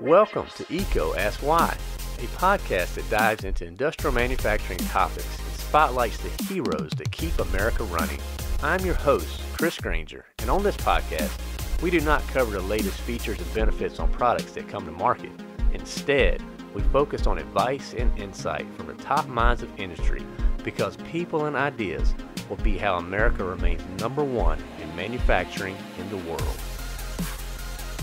Welcome to EECO Ask Why, a podcast that dives into industrial manufacturing topics and spotlights the heroes that keep America running. I'm your host, Chris Granger, and on this podcast, we do not cover the latest features and benefits on products that come to market. Instead, we focus on advice and insight from the top minds of industry because people and ideas will be how America remains number one in manufacturing in the world.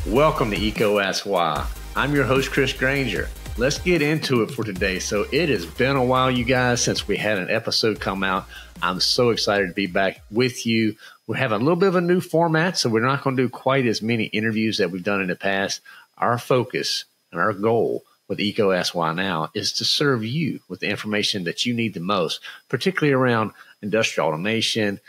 Welcome to EECO Ask Why. I'm your host, Chris Granger. Let's get into it for today. So, it has been a while, you guys, since we had an episode come out. I'm so excited to be back with you. We're having a little bit of a new format, so we're not going to do quite as many interviews that we've done in the past. Our focus and our goal with EECO Ask Now is to serve you with the information that you need the most, particularly around industrial automation,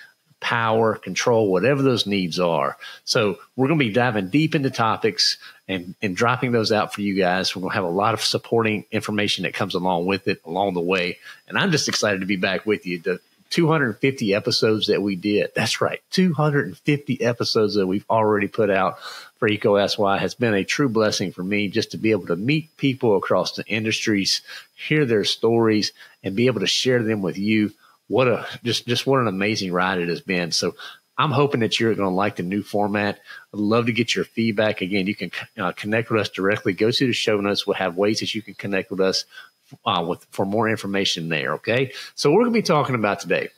power, control, whatever those needs are. So we're going to be diving deep into topics and, and dropping those out for you guys. We're going to have a lot of supporting information that comes along with it along the way. And I'm just excited to be back with you. The 250 episodes that we did. That's right. 250 episodes that we've already put out for EECO Ask has been a true blessing for me just to be able to meet people across the industries, hear their stories, and be able to share them with you what a just just what an amazing ride it has been. So I'm hoping that you're going to like the new format. I'd love to get your feedback. Again, you can uh, connect with us directly. Go to the show notes. We'll have ways that you can connect with us uh, with for more information there. Okay, so we're going to be talking about today.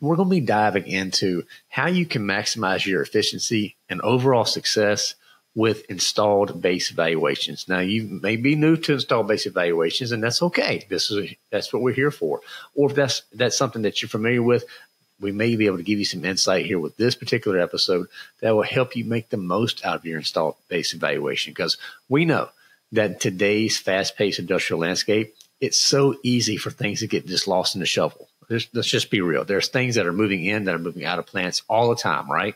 We're going to be diving into how you can maximize your efficiency and overall success with installed base evaluations. Now you may be new to installed base evaluations and that's okay. This is that's what we're here for. Or if that's that's something that you're familiar with, we may be able to give you some insight here with this particular episode that will help you make the most out of your installed base evaluation because we know that today's fast-paced industrial landscape, it's so easy for things to get just lost in the shuffle. Let's just be real. There's things that are moving in that are moving out of plants all the time, right?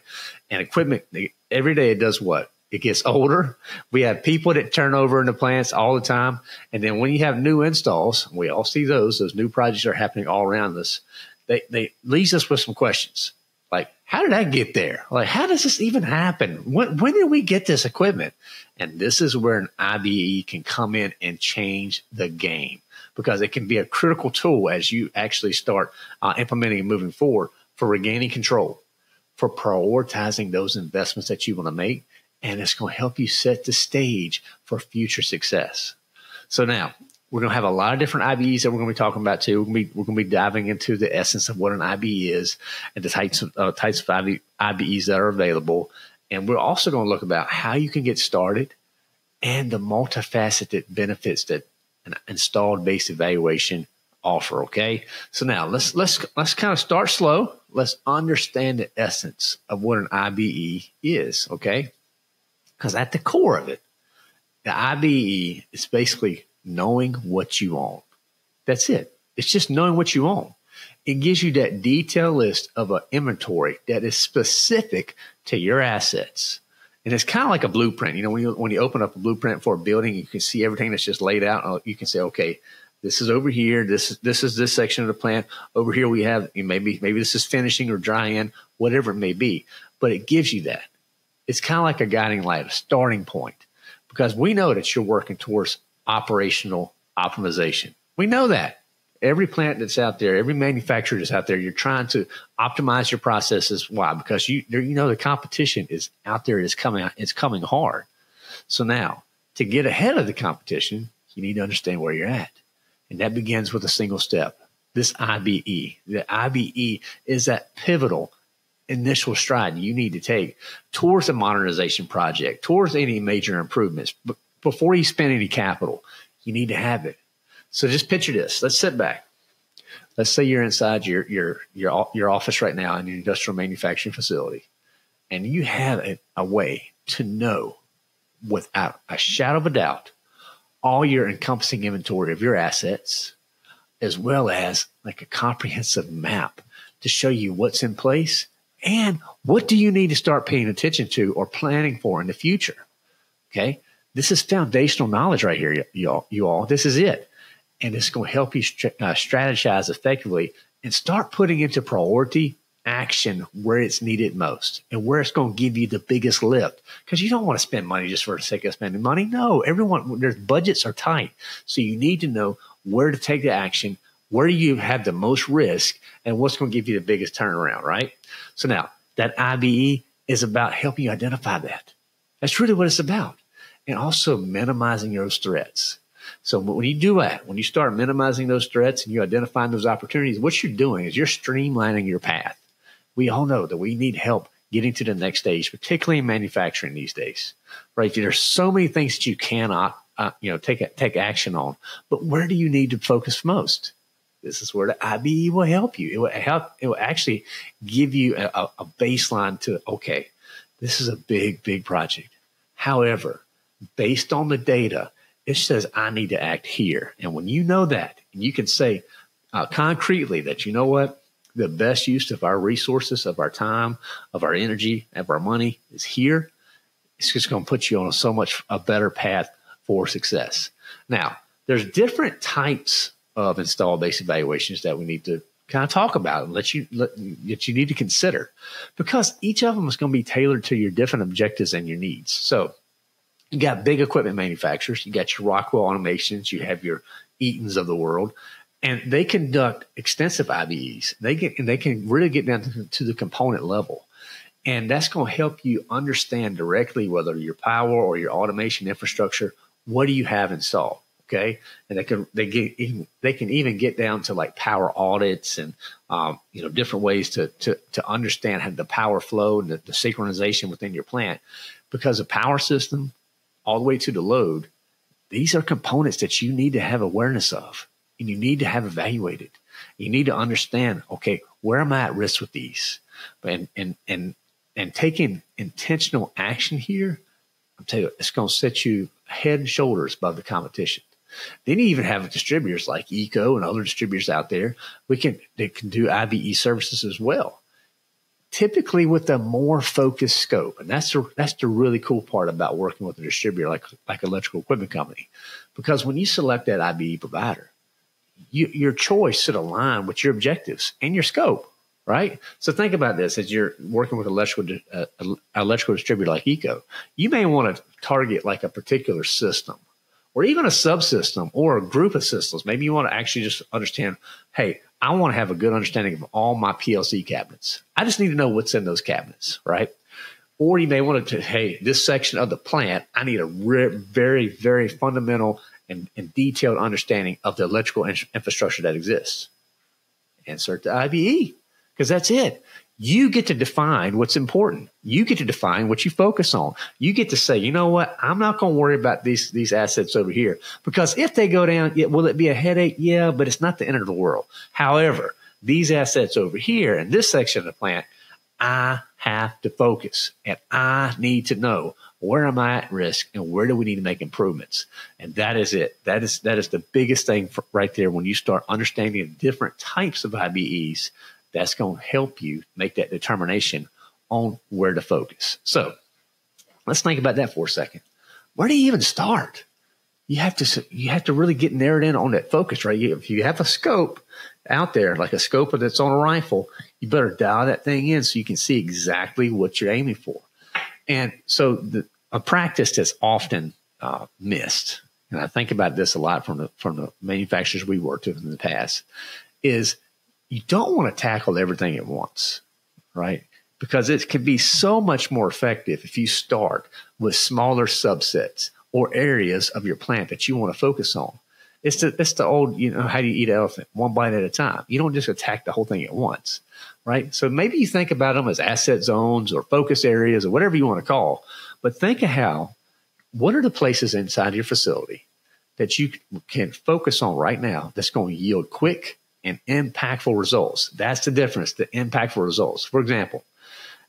And equipment every day it does what? It gets older. We have people that turn over in the plants all the time. And then when you have new installs, we all see those, those new projects are happening all around us. They, they leaves us with some questions like, how did I get there? Like, how does this even happen? When, when did we get this equipment? And this is where an IBE can come in and change the game because it can be a critical tool as you actually start uh, implementing and moving forward for regaining control, for prioritizing those investments that you want to make and it's going to help you set the stage for future success. So now we're going to have a lot of different IBEs that we're going to be talking about too. We're going to be, we're going to be diving into the essence of what an IBE is and the types of uh, types of IBEs that are available. And we're also going to look about how you can get started and the multifaceted benefits that an installed base evaluation offer. Okay. So now let's, let's, let's kind of start slow. Let's understand the essence of what an IBE is. Okay. Because at the core of it, the IBE is basically knowing what you own. That's it. It's just knowing what you own. It gives you that detailed list of an inventory that is specific to your assets. And it's kind of like a blueprint. You know, when you when you open up a blueprint for a building, you can see everything that's just laid out. Oh, you can say, okay, this is over here. This is this is this section of the plant. Over here we have maybe maybe this is finishing or drying, whatever it may be. But it gives you that it's kind of like a guiding light, a starting point, because we know that you're working towards operational optimization. We know that. Every plant that's out there, every manufacturer that's out there, you're trying to optimize your processes. Why? Because you you know the competition is out there. It's coming. It's coming hard. So now, to get ahead of the competition, you need to understand where you're at, and that begins with a single step. This IBE. The IBE is that pivotal initial stride you need to take towards a modernization project, towards any major improvements. But before you spend any capital, you need to have it. So just picture this. Let's sit back. Let's say you're inside your your your your office right now in an industrial manufacturing facility, and you have a, a way to know without a shadow of a doubt all your encompassing inventory of your assets, as well as like a comprehensive map to show you what's in place and what do you need to start paying attention to or planning for in the future? Okay. This is foundational knowledge right here, y'all. You all, this is it. And it's going to help you uh, strategize effectively and start putting into priority action where it's needed most and where it's going to give you the biggest lift. Because you don't want to spend money just for the sake of spending money. No, everyone, their budgets are tight. So you need to know where to take the action, where you have the most risk, and what's going to give you the biggest turnaround, right? So now that IBE is about helping you identify that. That's really what it's about. And also minimizing those threats. So when you do that, when you start minimizing those threats and you identify those opportunities, what you're doing is you're streamlining your path. We all know that we need help getting to the next stage, particularly in manufacturing these days, right? There's so many things that you cannot, uh, you know, take take action on. But where do you need to focus most? This is where the IBE will help you. It will help. It will actually give you a, a baseline to okay, this is a big, big project. However, based on the data, it says I need to act here. And when you know that, and you can say uh, concretely that you know what the best use of our resources, of our time, of our energy, of our money is here. It's just going to put you on a so much a better path for success. Now, there's different types of install based evaluations that we need to kind of talk about and let you let, that you need to consider because each of them is going to be tailored to your different objectives and your needs. So you got big equipment manufacturers, you got your Rockwell automations, you have your Eatons of the world, and they conduct extensive IBEs. They get and they can really get down to, to the component level. And that's going to help you understand directly whether your power or your automation infrastructure, what do you have installed? Okay. And they can, they get, even, they can even get down to like power audits and, um, you know, different ways to, to, to understand how the power flow and the, the synchronization within your plant because the power system all the way to the load, these are components that you need to have awareness of and you need to have evaluated. You need to understand, okay, where am I at risk with these? And and and and taking intentional action here, I'm telling you, it's going to set you head and shoulders above the competition. Then you even have distributors like EECO and other distributors out there. We can they can do IBE services as well typically with a more focused scope. And that's the, that's the really cool part about working with a distributor like, like electrical equipment company. Because when you select that IBE provider, you, your choice should align with your objectives and your scope, right? So think about this as you're working with electrical, uh, electrical distributor like EECO, you may want to target like a particular system or even a subsystem or a group of systems. Maybe you want to actually just understand, hey, I want to have a good understanding of all my PLC cabinets. I just need to know what's in those cabinets, right? Or you may want to, hey, this section of the plant, I need a very, very fundamental and, and, detailed understanding of the electrical in- infrastructure that exists. Insert the IBE because that's it. You get to define what's important. You get to define what you focus on. You get to say, you know what? I'm not going to worry about these, these assets over here because if they go down, yeah, will it be a headache? Yeah, but it's not the end of the world. However, these assets over here in this section of the plant, I have to focus and I need to know where am I at risk and where do we need to make improvements? And that is it. That is, that is the biggest thing right there when you start understanding the different types of IBEs that's going to help you make that determination on where to focus. So let's think about that for a second. Where do you even start? You have to you have to really get narrowed in on that focus, right? if you have a scope out there, like a scope that's on a rifle, you better dial that thing in so you can see exactly what you're aiming for. And so the, a practice that's often uh, missed, and I think about this a lot from the from the manufacturers we worked with in the past, is you don't want to tackle everything at once, right? Because it can be so much more effective if you start with smaller subsets or areas of your plant that you want to focus on. It's the, it's the old, you know, how do you eat an elephant? One bite at a time. You don't just attack the whole thing at once, right? So maybe you think about them as asset zones or focus areas or whatever you want to call, but think of how, what are the places inside your facility that you can focus on right now that's going to yield quick, and impactful results. That's the difference, the impactful results. For example,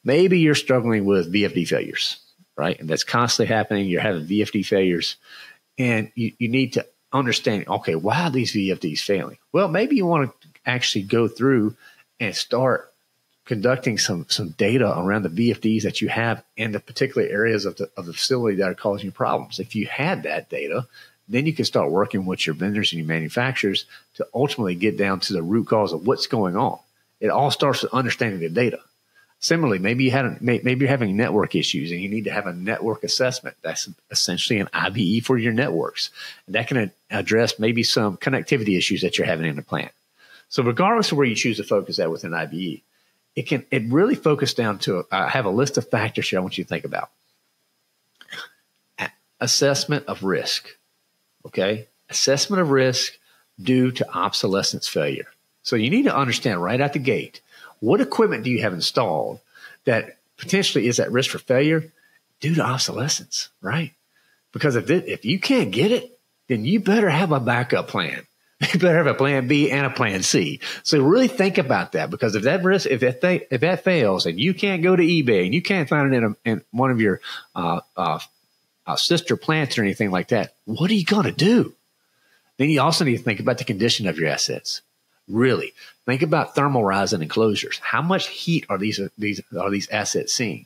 maybe you're struggling with VFD failures, right? And that's constantly happening. You're having VFD failures and you, you need to understand, okay, why are these VFDs failing? Well, maybe you want to actually go through and start conducting some some data around the VFDs that you have in the particular areas of the of the facility that are causing you problems. If you had that data, then you can start working with your vendors and your manufacturers to ultimately get down to the root cause of what's going on. It all starts with understanding the data. Similarly, maybe you had maybe you're having network issues and you need to have a network assessment. That's essentially an IBE for your networks, and that can address maybe some connectivity issues that you're having in the plant. So, regardless of where you choose to focus at with an IBE, it can it really focus down to. I have a list of factors here I want you to think about. Assessment of risk. Okay, assessment of risk due to obsolescence failure. So you need to understand right out the gate what equipment do you have installed that potentially is at risk for failure due to obsolescence, right? Because if it, if you can't get it, then you better have a backup plan. You better have a plan B and a plan C. So really think about that because if that risk, if that if that fails and you can't go to eBay and you can't find it in, a, in one of your uh, uh, uh, sister plants or anything like that, what are you going to do? Then you also need to think about the condition of your assets. Really think about thermal rise and enclosures. How much heat are these these are these assets seeing?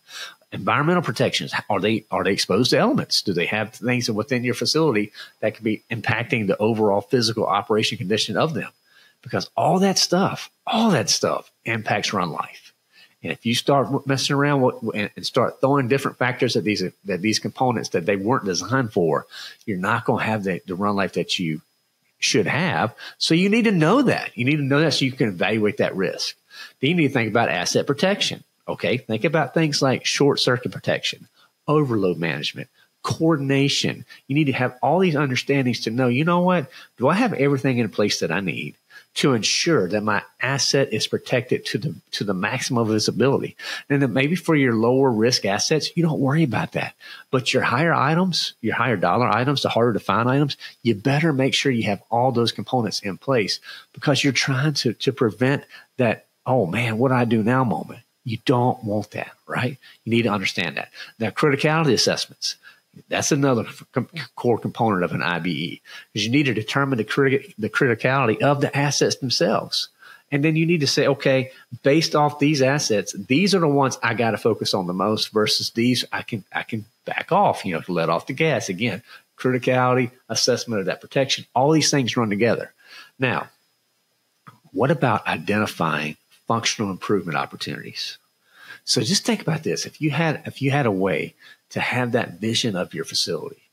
Environmental protections are they are they exposed to elements? Do they have things within your facility that could be impacting the overall physical operation condition of them? Because all that stuff, all that stuff impacts run life. And if you start messing around with, and start throwing different factors at these that these components that they weren't designed for, you're not going to have the, the run life that you should have. So you need to know that. You need to know that so you can evaluate that risk. Then you need to think about asset protection. Okay. Think about things like short circuit protection, overload management, coordination. You need to have all these understandings to know, you know what? Do I have everything in place that I need? To ensure that my asset is protected to the to the maximum visibility. And then maybe for your lower risk assets, you don't worry about that. But your higher items, your higher dollar items, the harder to find items, you better make sure you have all those components in place because you're trying to to prevent that, oh man, what do I do now moment. You don't want that, right? You need to understand that. Now, criticality assessments. That's another com- core component of an IBE because you need to determine the, the criticality of the assets themselves. And then you need to say, okay, based off these assets, these are the ones I got to focus on the most versus these I can, I can back off, you know, let off the gas. Again, criticality, assessment of that protection, all these things run together. Now, what about identifying functional improvement opportunities? So just think about this. If you had, if you had a way to have that vision of your facility.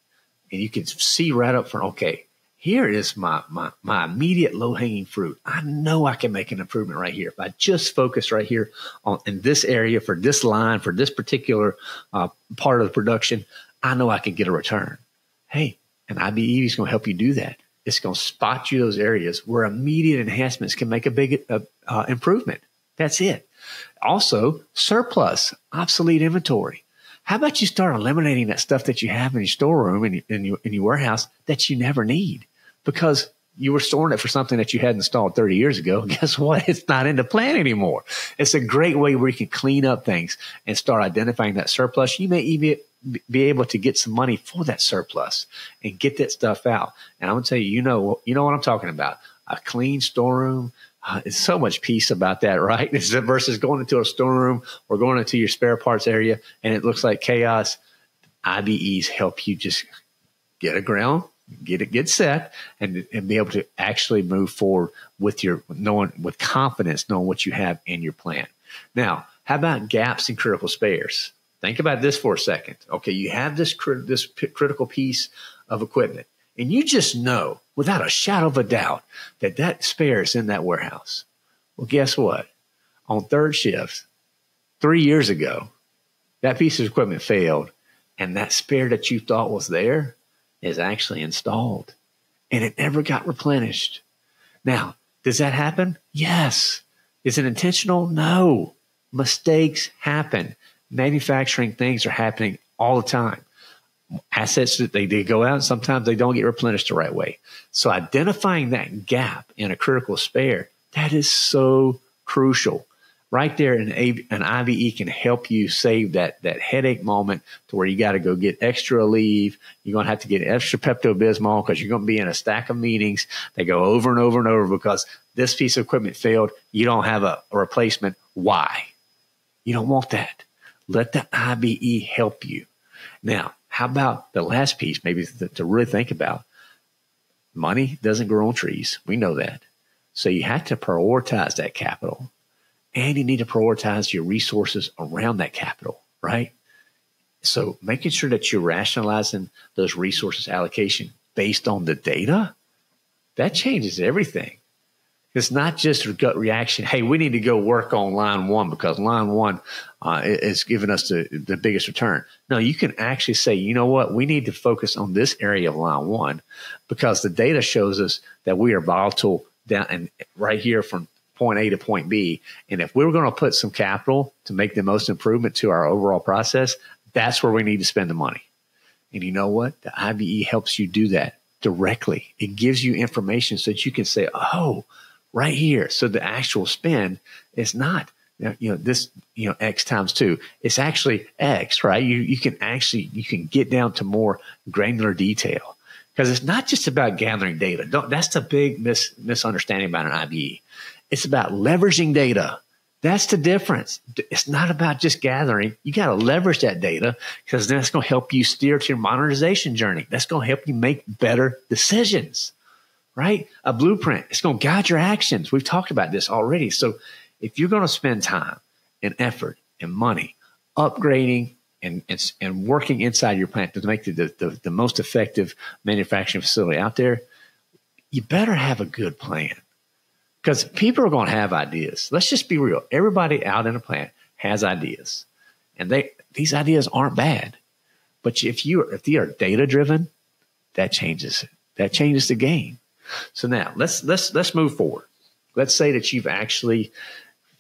And you can see right up front, okay, here is my, my, my immediate low hanging fruit. I know I can make an improvement right here. If I just focus right here on in this area for this line, for this particular uh, part of the production, I know I can get a return. Hey, an IBE is going to help you do that. It's going to spot you those areas where immediate enhancements can make a big uh, uh, improvement. That's it. Also, surplus, obsolete inventory. How about you start eliminating that stuff that you have in your storeroom and in your, in your warehouse that you never need because you were storing it for something that you had installed 30 years ago. Guess what? It's not in the plan anymore. It's a great way where you can clean up things and start identifying that surplus. You may even be able to get some money for that surplus and get that stuff out. And I'm going to tell you, you know, you know what I'm talking about. A clean storeroom, uh, it's so much peace about that, right? versus going into a storeroom or going into your spare parts area and it looks like chaos. IBEs help you just get a ground, get it, get set, and, and be able to actually move forward with your knowing with confidence, knowing what you have in your plan. Now, how about gaps in critical spares? Think about this for a second. Okay, you have this this critical piece of equipment, and you just know without a shadow of a doubt that that spare is in that warehouse. Well, guess what? On third shift, three years ago, that piece of equipment failed, and that spare that you thought was there is actually installed, and it never got replenished. Now, does that happen? Yes. Is it intentional? No. Mistakes happen. Manufacturing things are happening all the time assets that they, they go out and sometimes they don't get replenished the right way. So identifying that gap in a critical spare, that is so crucial. Right there, an, an IBE can help you save that, that headache moment to where you got to go get extra leave. You're going to have to get extra Pepto Bismol because you're going to be in a stack of meetings They go over and over and over because this piece of equipment failed. You don't have a, a replacement. Why? You don't want that. Let the IBE help you. Now, how about the last piece, maybe to, to really think about? Money doesn't grow on trees. We know that. So you have to prioritize that capital and you need to prioritize your resources around that capital, right? So making sure that you're rationalizing those resources allocation based on the data, that changes everything. It's not just a gut reaction. Hey, we need to go work on line one because line one uh, is giving us the, the biggest return. No, you can actually say, you know what? We need to focus on this area of line one because the data shows us that we are volatile down and right here from point A to point B. And if we were going to put some capital to make the most improvement to our overall process, that's where we need to spend the money. And you know what? The IBE helps you do that directly. It gives you information so that you can say, oh, right here. So the actual spend is not, you know, this, you know, X times two. It's actually X, right? You, you can actually, you can get down to more granular detail because it's not just about gathering data. Don't, that's the big mis, misunderstanding about an IBE. It's about leveraging data. That's the difference. It's not about just gathering. You got to leverage that data because that's going to help you steer to your modernization journey. That's going to help you make better decisions, right? A blueprint. It's going to guide your actions. We've talked about this already. So if you're going to spend time and effort and money upgrading and, and, and working inside your plant to make the, the, the most effective manufacturing facility out there, you better have a good plan because people are going to have ideas. Let's just be real. Everybody out in a plant has ideas, and they these ideas aren't bad. But if you if they are data driven, that changes that changes the game. So now let's let's let's move forward. Let's say that you've actually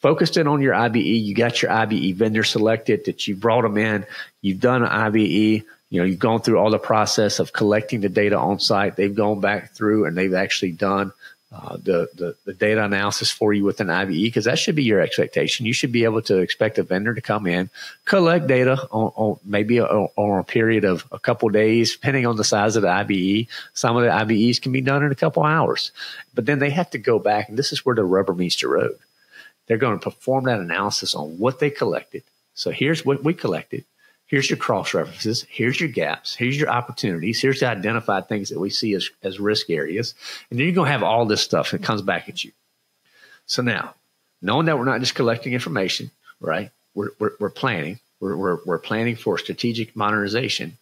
focused in on your IBE. You got your IBE vendor selected. That you brought them in. You've done an IBE. You know, you've gone through all the process of collecting the data on site. They've gone back through and they've actually done uh, the, the, the data analysis for you with an IBE because that should be your expectation. You should be able to expect a vendor to come in, collect data on, on maybe on a period of a couple of days, depending on the size of the IBE. Some of the IBEs can be done in a couple hours, but then they have to go back, and this is where the rubber meets the road. They're going to perform that analysis on what they collected. So here's what we collected. Here's your cross references. Here's your gaps. Here's your opportunities. Here's the identified things that we see as, as risk areas. And then you're going to have all this stuff that comes back at you. So now, knowing that we're not just collecting information, right? We're, we're, we're planning. We're, we're, we're planning for strategic modernization.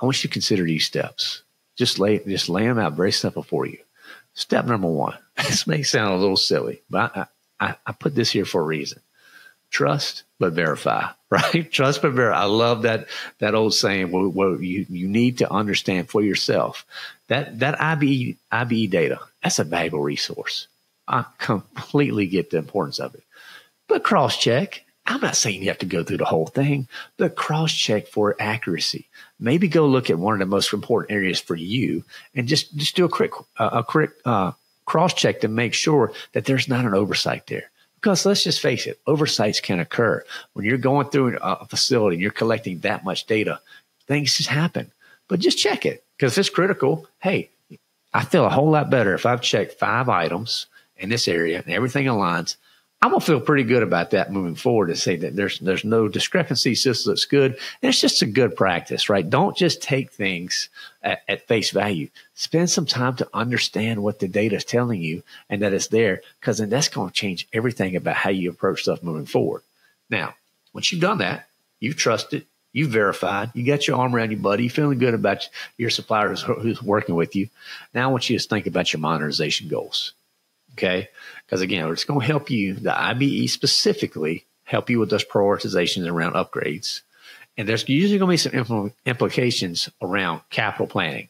I want you to consider these steps. Just lay, just lay them out very simple for you. Step number one. This may sound a little silly, but I, I, I put this here for a reason. Trust but verify, right? Trust but verify. I love that that old saying where, where, you you need to understand for yourself that that IBE IBE data that's a valuable resource. I completely get the importance of it, but cross check. I'm not saying you have to go through the whole thing, but cross check for accuracy. Maybe go look at one of the most important areas for you and just just do a quick uh, a quick uh, cross check to make sure that there's not an oversight there. Because let's just face it, oversights can occur. When you're going through a facility and you're collecting that much data, things just happen. But just check it because if it's critical, hey, I feel a whole lot better if I've checked five items in this area and everything aligns. I'm gonna feel pretty good about that moving forward to say that there's there's no discrepancy. This looks good, and it's just a good practice, right? Don't just take things at, at, face value. Spend some time to understand what the data is telling you and that it's there, because then that's going to change everything about how you approach stuff moving forward. Now, once you've done that, you've trusted, you've verified, you got your arm around your buddy, feeling good about your supplier who's, who's working with you. Now, I want you to think about your modernization goals. Okay. Because again, it's going to help you, the IBE specifically, help you with those prioritizations around upgrades. And there's usually going to be some implications around capital planning.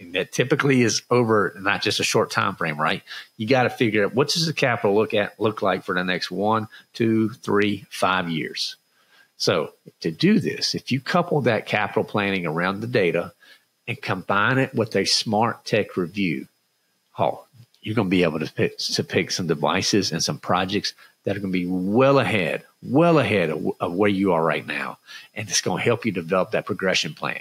And that typically is over not just a short time frame, right? You got to figure out what does the capital look at look like for the next one, two, three, five years. So to do this, if you couple that capital planning around the data and combine it with a smart tech review, oh, you're going to be able to pick, to pick some devices and some projects that are going to be well ahead, well ahead of, of where you are right now. And it's going to help you develop that progression plan.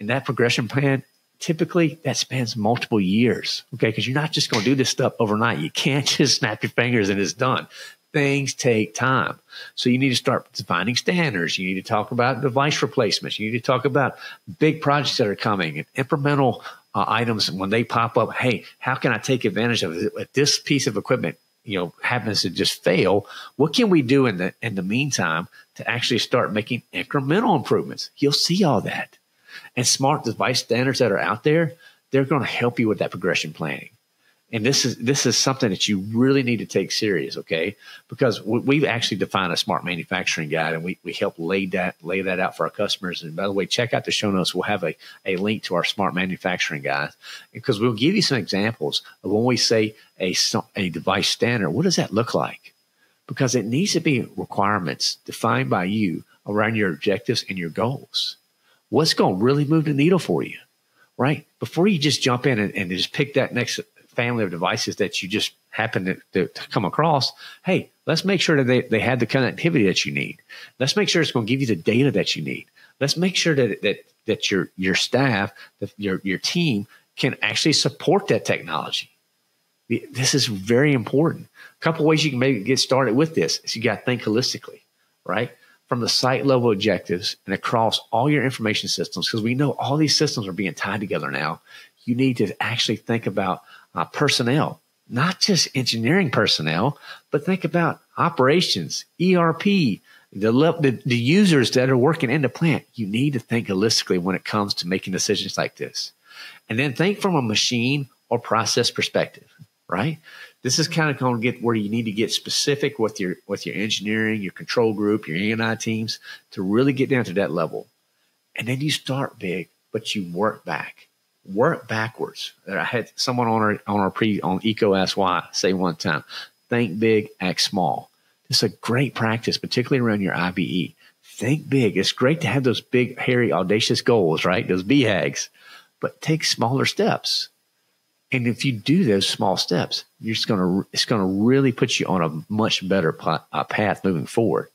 And that progression plan, typically that spans multiple years. Okay. Cause you're not just going to do this stuff overnight. You can't just snap your fingers and it's done. Things take time. So you need to start defining standards. You need to talk about device replacements. You need to talk about big projects that are coming and incremental uh, items when they pop up. Hey, how can I take advantage of it? If this piece of equipment you know happens to just fail, what can we do in the in the meantime to actually start making incremental improvements? You'll see all that. And smart device standards that are out there, they're going to help you with that progression planning and this is this is something that you really need to take serious okay? Because we, have actually defined a smart manufacturing guide and we, we help lay that lay that out for our customers. And by the way check out the show notes. We'll have a, a link to our smart manufacturing guide. Because we'll give you some examples of when we say a, a device standard what does that look like? Because it needs to be requirements defined by you around your objectives and your goals. What's going to really move the needle for you right? Before you just jump in and, and just pick that next family of devices that you just happen to, to, come across, hey, let's make sure that they, they have the connectivity that you need. Let's make sure it's going to give you the data that you need. Let's make sure that that that your your staff, that your your team can actually support that technology. This is very important. A couple ways you can maybe get started with this is you got to think holistically, right? From the site level objectives and across all your information systems, because we know all these systems are being tied together now. You need to actually think about uh, personnel, not just engineering personnel, but think about operations, ERP, the, the, the users that are working in the plant. You need to think holistically when it comes to making decisions like this. And then think from a machine or process perspective, right? This is kind of going to get where you need to get specific with your with your engineering, your control group, your E&I teams to really get down to that level. And then you start big, but you work back work backwards. I had someone on our on our pre on EECO Why say one time, think big, act small. Is a great practice, particularly around your IBE. Think big. It's great to have those big, hairy, audacious goals, right? Those BHAGs, but take smaller steps. And if you do those small steps, you're just going to, it's going to really put you on a much better path moving forward.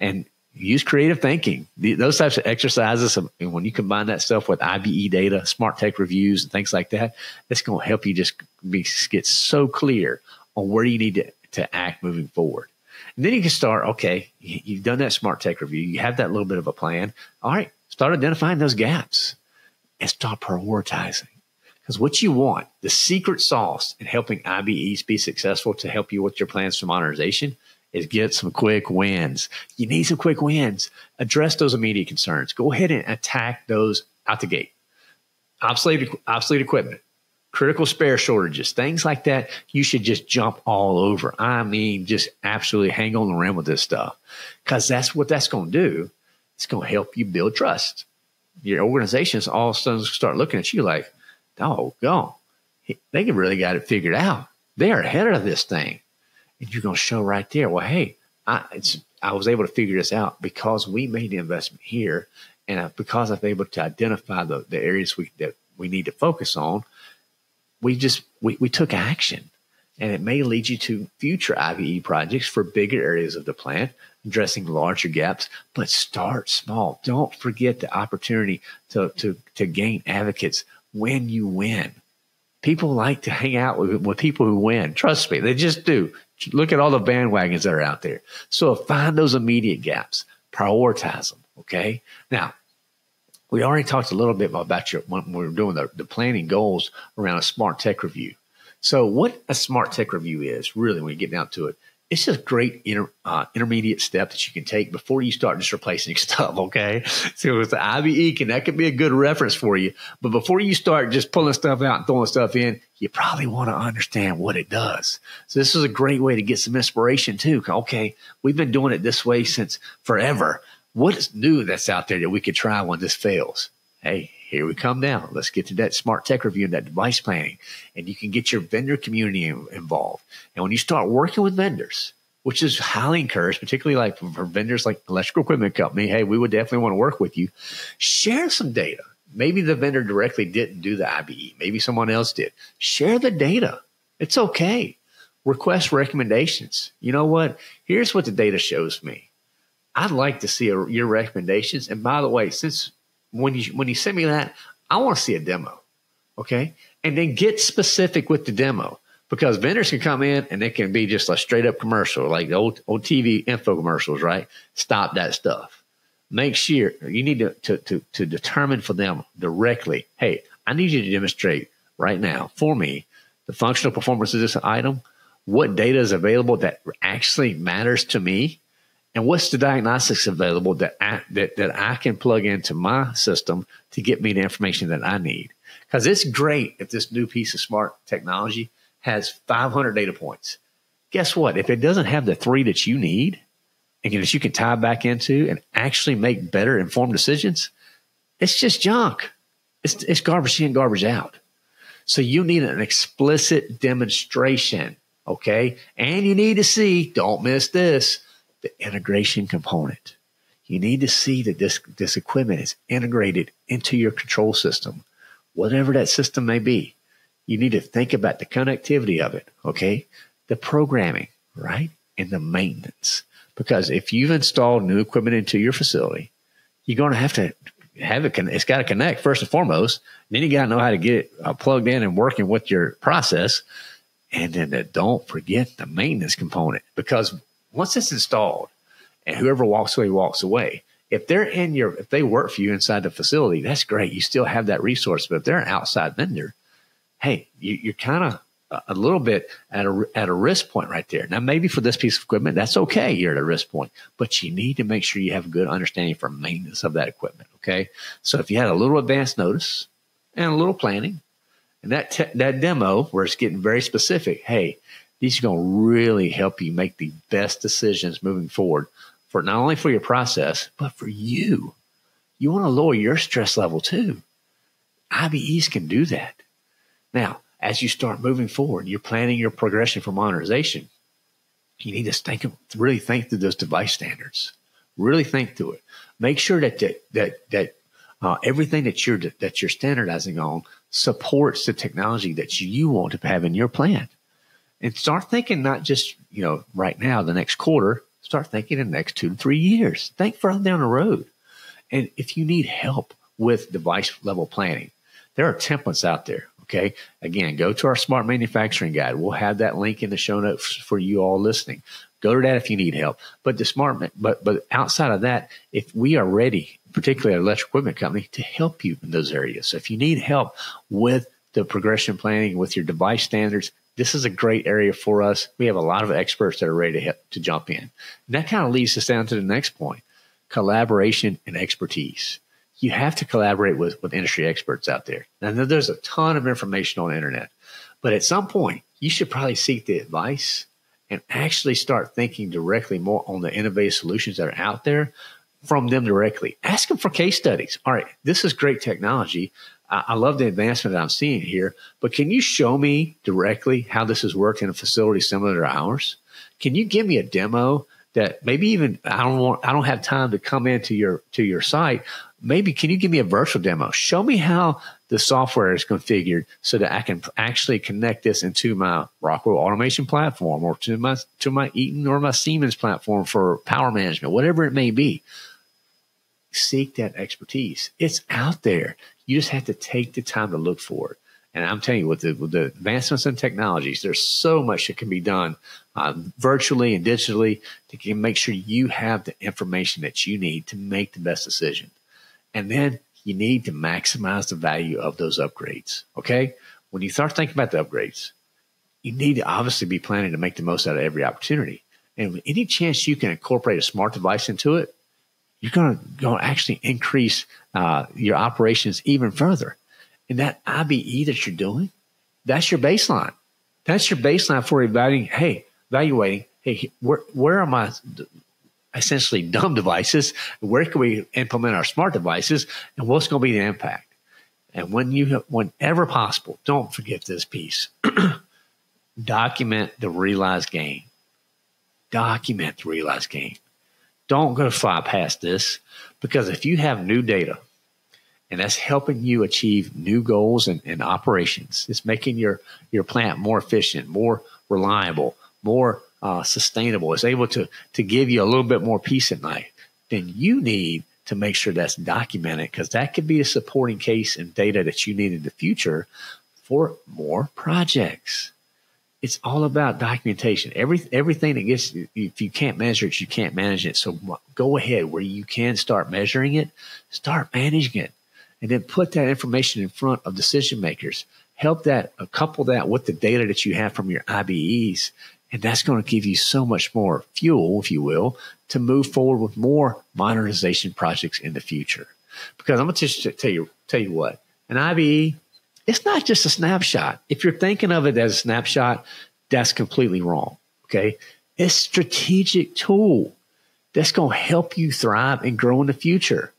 And use creative thinking. those types of exercises, and when you combine that stuff with IBE data, smart tech reviews, and things like that, it's going to help you just be, get so clear on where you need to, to act moving forward. And then you can start, okay, you've done that smart tech review. You have that little bit of a plan. All right, start identifying those gaps and start prioritizing. Because what you want, the secret sauce in helping IBEs be successful to help you with your plans for modernization – is get some quick wins. You need some quick wins. Address those immediate concerns. Go ahead and attack those out the gate. Obsolete, obsolete equipment, critical spare shortages, things like that. You should just jump all over. I mean, just absolutely hang on the rim with this stuff because that's what that's going to do. It's going to help you build trust. Your organizations all of a sudden start looking at you like, oh, go. They really got it figured out. They are ahead of this thing and you're going to show right there, well, hey, I, I was able to figure this out because we made the investment here. And because I've able to identify the, the areas we, that we need to focus on, we just, we, we took action and it may lead you to future IBE projects for bigger areas of the plant, addressing larger gaps, but start small. Don't forget the opportunity to, to, to gain advocates when you win. People like to hang out with, with people who win. Trust me, they just do. Look at all the bandwagons that are out there. So find those immediate gaps, prioritize them. Okay. Now, we already talked a little bit about your when we were doing the, the planning goals around a smart tech review. So, what a smart tech review is really, when you get down to it, it's just a great inter, uh, intermediate step that you can take before you start just replacing stuff. Okay. So with the IBE can, that could be a good reference for you. But before you start just pulling stuff out and throwing stuff in, you probably want to understand what it does. So this is a great way to get some inspiration too. Okay. We've been doing it this way since forever. What is new that's out there that we could try when this fails? Hey, here we come now. Let's get to that smart tech review and that device planning. And you can get your vendor community involved. And when you start working with vendors, which is highly encouraged, particularly like for vendors like electrical equipment company, hey, we would definitely want to work with you. Share some data. Maybe the vendor directly didn't do the IBE. Maybe someone else did. Share the data. It's okay. Request recommendations. You know what? Here's what the data shows me. I'd like to see a, your recommendations. And by the way, since when you when you send me that, I want to see a demo. Okay. And then get specific with the demo because vendors can come in and it can be just a straight up commercial, like the old, old TV info commercials, right? Stop that stuff. Make sure you need to, to, to, to determine for them directly, hey, I need you to demonstrate right now for me the functional performance of this item what data is available that actually matters to me and what's the diagnostics available that I, that, that I can plug into my system to get me the information that I need. Because it's great if this new piece of smart technology has 500 data points. Guess what? If it doesn't have the three that you need and that you can tie back into and actually make better informed decisions, it's just junk. It's, it's garbage in, garbage out. So you need an explicit demonstration. Okay. And you need to see, don't miss this, the integration component. You need to see that this, this equipment is integrated into your control system, whatever that system may be. You need to think about the connectivity of it. Okay. The programming, right? And the maintenance. Because if you've installed new equipment into your facility, you're going to have to have it. It's got to connect first and foremost. Then you got to know how to get it uh, plugged in and working with your process. And then don't forget the maintenance component because once it's installed and whoever walks away walks away, if they're in your, if they work for you inside the facility, that's great. You still have that resource. But if they're an outside vendor, hey, you, you're kind of a little bit at a, at a risk point right there. Now, maybe for this piece of equipment, that's okay. You're at a risk point, but you need to make sure you have a good understanding for maintenance of that equipment. Okay. So if you had a little advance notice and a little planning and that, te- that demo where it's getting very specific, hey, these are going to really help you make the best decisions moving forward for not only for your process, but for you. You want to lower your stress level too. IBEs can do that. Now, as you start moving forward, you're planning your progression for modernization. You need to think, really think through those device standards. Really think through it. Make sure that that that, that uh, everything that you're that you're standardizing on supports the technology that you want to have in your plan. And start thinking not just you know right now, the next quarter. Start thinking in the next two to three years. Think further down the road. And if you need help with device level planning, there are templates out there. Okay. Again, go to our smart manufacturing guide. We'll have that link in the show notes for you all listening. Go to that if you need help. But the smart, but, but outside of that, if we are ready, particularly an electric equipment company, to help you in those areas. So if you need help with the progression planning, with your device standards, this is a great area for us. We have a lot of experts that are ready to, help, to jump in. And that kind of leads us down to the next point collaboration and expertise you have to collaborate with, with industry experts out there. Now, there's a ton of information on the internet, but at some point, you should probably seek the advice and actually start thinking directly more on the innovative solutions that are out there from them directly. Ask them for case studies. All right, this is great technology. I, love the advancement that I'm seeing here, but can you show me directly how this has worked in a facility similar to ours? Can you give me a demo that maybe even I don't want I don't have time to come into your to your site, maybe can you give me a virtual demo? Show me how the software is configured so that I can actually connect this into my Rockwell automation platform or to my to my Eaton or my Siemens platform for power management, whatever it may be. Seek that expertise. It's out there. You just have to take the time to look for it. And I'm telling you, with the, with the advancements in technologies, there's so much that can be done uh, virtually and digitally to make sure you have the information that you need to make the best decision. And then you need to maximize the value of those upgrades. Okay. When you start thinking about the upgrades, you need to obviously be planning to make the most out of every opportunity. And any chance you can incorporate a smart device into it, you're going to, actually increase uh, your operations even further. And that IBE that you're doing, that's your baseline. That's your baseline for evaluating. Hey, evaluating. Hey, where where are my essentially dumb devices. Where can we implement our smart devices and what's going to be the impact? And when you, whenever possible, don't forget this piece. Document the realized gain. Document the realized gain. Don't go fly past this because if you have new data and that's helping you achieve new goals and, and operations, it's making your, your plant more efficient, more reliable, more uh, sustainable, It's able to to give you a little bit more peace at night, then you need to make sure that's documented because that could be a supporting case and data that you need in the future for more projects. It's all about documentation. Every everything that gets if you can't measure it, you can't manage it. So go ahead where you can start measuring it, start managing it. and then put that information in front of decision makers. Help that, uh, couple that with the data that you have from your IBEs. And that's going to give you so much more fuel, if you will, to move forward with more modernization projects in the future. Because I'm going to tell you, tell you what, an IBE, it's not just a snapshot. If you're thinking of it as a snapshot, that's completely wrong. Okay. It's strategic tool that's going to help you thrive and grow in the future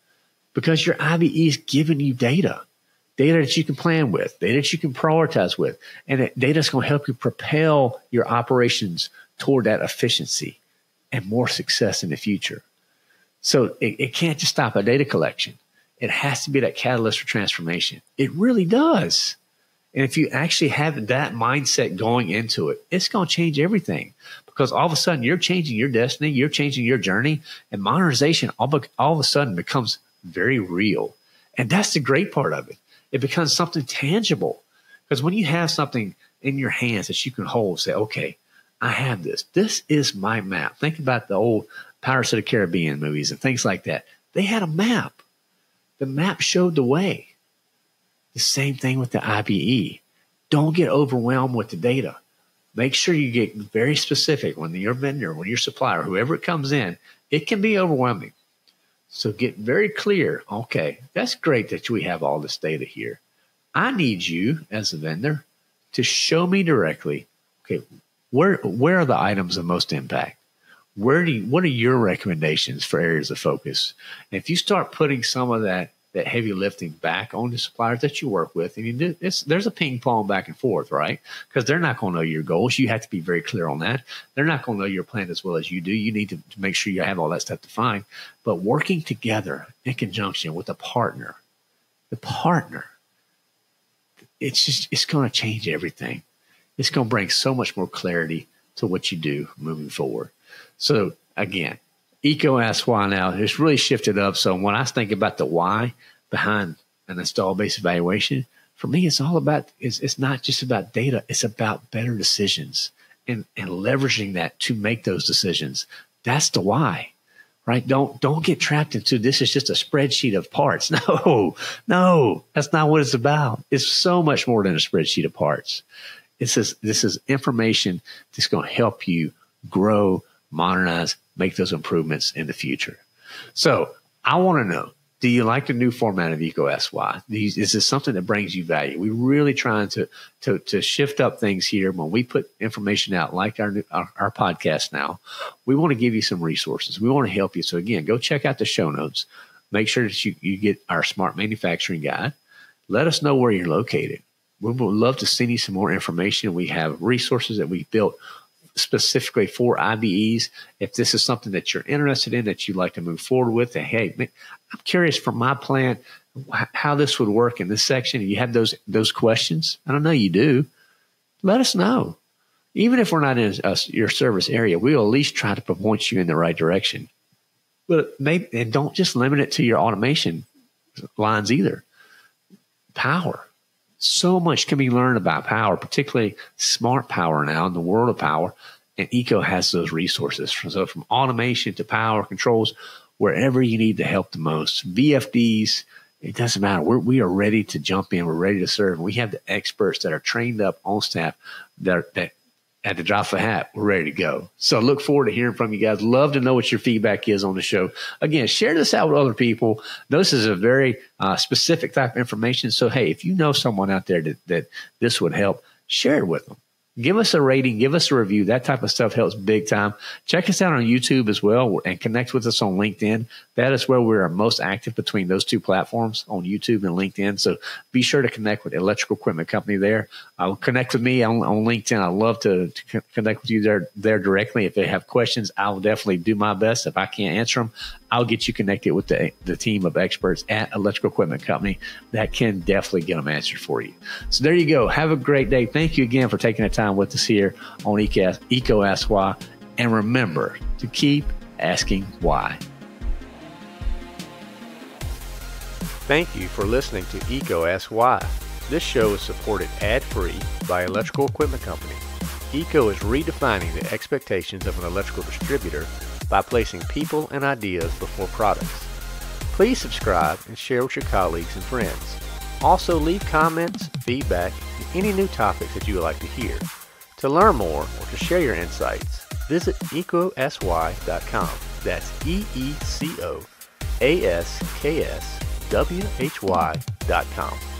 because your IBE is giving you data, data that you can plan with, data that you can prioritize with, and data is going to help you propel your operations toward that efficiency and more success in the future. So it, it can't just stop at data collection. It has to be that catalyst for transformation. It really does. And if you actually have that mindset going into it, it's going to change everything because all of a sudden you're changing your destiny, you're changing your journey, and modernization all, all of a sudden becomes very real. And that's the great part of it. It becomes something tangible because when you have something in your hands that you can hold, say, okay, I have this. This is my map. Think about the old Pirates of the Caribbean movies and things like that. They had a map. The map showed the way. The same thing with the IBE. Don't get overwhelmed with the data. Make sure you get very specific when your vendor, when your supplier, whoever it comes in, it can be overwhelming. So get very clear. Okay, that's great that we have all this data here. I need you as a vendor to show me directly. Okay, where where are the items of most impact? Where do you, what are your recommendations for areas of focus? And if you start putting some of that that heavy lifting back on the suppliers that you work with. And you do, there's a ping pong back and forth, right? Because they're not going to know your goals. You have to be very clear on that. They're not going to know your plan as well as you do. You need to, to make sure you have all that stuff defined. But working together in conjunction with a partner, the partner, it's just, it's going to change everything. It's going to bring so much more clarity to what you do moving forward. So again, EECO asks why now. It's really shifted up. So when I think about the why behind an installed base evaluation, for me, it's all about, it's, it's not just about data. It's about better decisions and, and leveraging that to make those decisions. That's the why, right? Don't, don't get trapped into this is just a spreadsheet of parts. No, no, that's not what it's about. It's so much more than a spreadsheet of parts. This is, this is information that's going to help you grow, modernize, make those improvements in the future. So I want to know, do you like the new format of EECO Asks Why? Is this something that brings you value? We're really trying to, to, to shift up things here. When we put information out like our, new, our, our podcast now, we want to give you some resources. We want to help you. So again, go check out the show notes. Make sure that you, you get our smart manufacturing guide. Let us know where you're located. We would love to send you some more information. We have resources that we built specifically for IBEs. If this is something that you're interested in, that you'd like to move forward with, hey, I'm curious from my plan how this would work in this section. You have those those questions. I don't know you do. Let us know. Even if we're not in a, your service area, we'll at least try to point you in the right direction. But maybe and don't just limit it to your automation lines either. Power so much can be learned about power, particularly smart power now in the world of power. And EECO has those resources. So from automation to power controls, wherever you need the help the most, VFDs, it doesn't matter. We're, we are ready to jump in. We're ready to serve. We have the experts that are trained up on staff that, that at the drop of a hat, we're ready to go. So look forward to hearing from you guys. Love to know what your feedback is on the show. Again, share this out with other people. This is a very uh, specific type of information. So, hey, if you know someone out there that, that this would help, share it with them. Give us a rating, give us a review. That type of stuff helps big time. Check us out on YouTube as well and connect with us on LinkedIn. That is where we are most active between those two platforms on YouTube and LinkedIn. So be sure to connect with Electrical Equipment Company there. Uh, connect with me on, on LinkedIn. I love to, to, connect with you there, there directly. If they have questions, I will definitely do my best. If I can't answer them, I'll get you connected with the, the team of experts at Electrical Equipment Company that can definitely get them answered for you. So there you go. Have a great day. Thank you again for taking the time with us here on EECO, EECO Ask Why. And remember to keep asking why. Thank you for listening to EECO Ask Why. This show is supported ad-free by Electrical Equipment Company. EECO is redefining the expectations of an electrical distributor by placing people and ideas before products. Please subscribe and share with your colleagues and friends. Also leave comments, feedback, and any new topics that you would like to hear. To learn more or to share your insights, visit eecoaskswhy.com. That's E-E-C-O A-S-K-S W-H-Y.com.